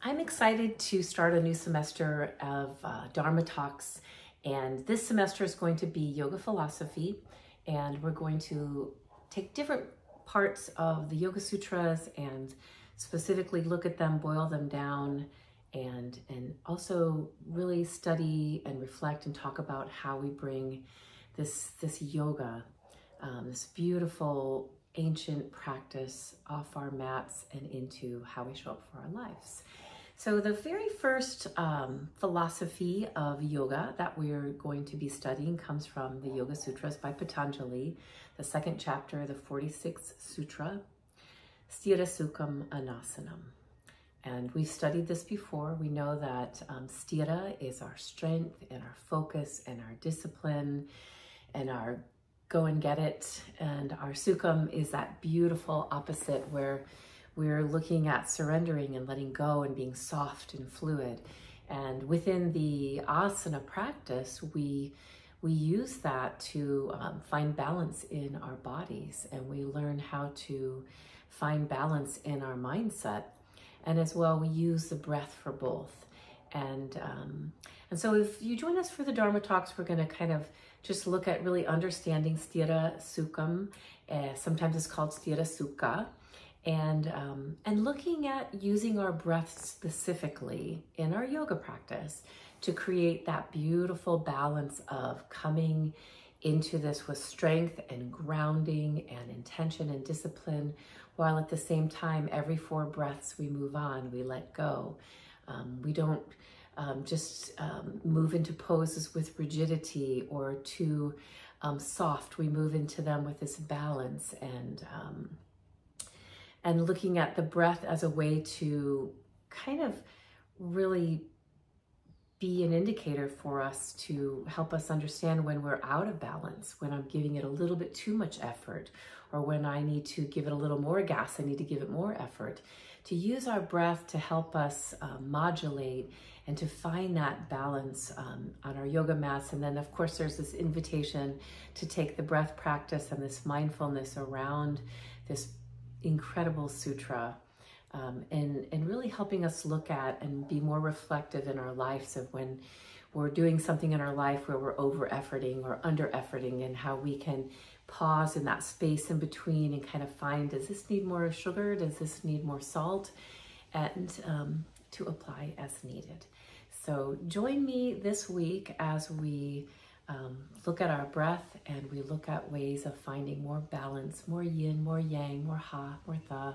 I'm excited to start a new semester of uh, Dharma Talks, and this semester is going to be yoga philosophy, and we're going to take different parts of the Yoga Sutras and specifically look at them, boil them down, and and also really study and reflect and talk about how we bring this this yoga, um, this beautiful ancient practice off our mats and into how we show up for our lives. So the very first um, philosophy of yoga that we're going to be studying comes from the Yoga Sutras by Patanjali, the second chapter, the 46th Sutra, Sthira Sukham Anasanam. And we've studied this before. We know that um, sthira is our strength and our focus and our discipline and our go and get it. And our sukham is that beautiful opposite where we're looking at surrendering and letting go and being soft and fluid. And within the asana practice, we we use that to um, find balance in our bodies, and we learn how to find balance in our mindset. And as well, we use the breath for both. And um, and so, if you join us for the Dharma talks, we're going to kind of just look at really understanding Sthira Sukham. Uh, sometimes it's called Sthira Sukha and um, and looking at using our breath specifically in our yoga practice to create that beautiful balance of coming into this with strength and grounding and intention and discipline while at the same time every four breaths we move on we let go um, we don't um, just um, move into poses with rigidity or too um, soft. We move into them with this balance and um, and looking at the breath as a way to kind of really be an indicator for us to help us understand when we're out of balance, when I'm giving it a little bit too much effort, or when I need to give it a little more gas, I need to give it more effort. To use our breath to help us uh, modulate and to find that balance um, on our yoga mats. And then, of course, there's this invitation to take the breath practice and this mindfulness around this incredible sutra um, and, and really helping us look at and be more reflective in our lives of when we're doing something in our life where we're over efforting or under efforting and how we can pause in that space in between and kind of find does this need more sugar? Does this need more salt? And um, to apply as needed. So join me this week as we um, look at our breath and we look at ways of finding more balance, more yin, more yang, more ha, more tha,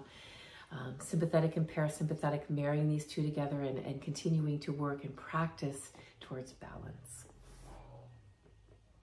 um, sympathetic and parasympathetic, marrying these two together and, and continuing to work and practice towards balance.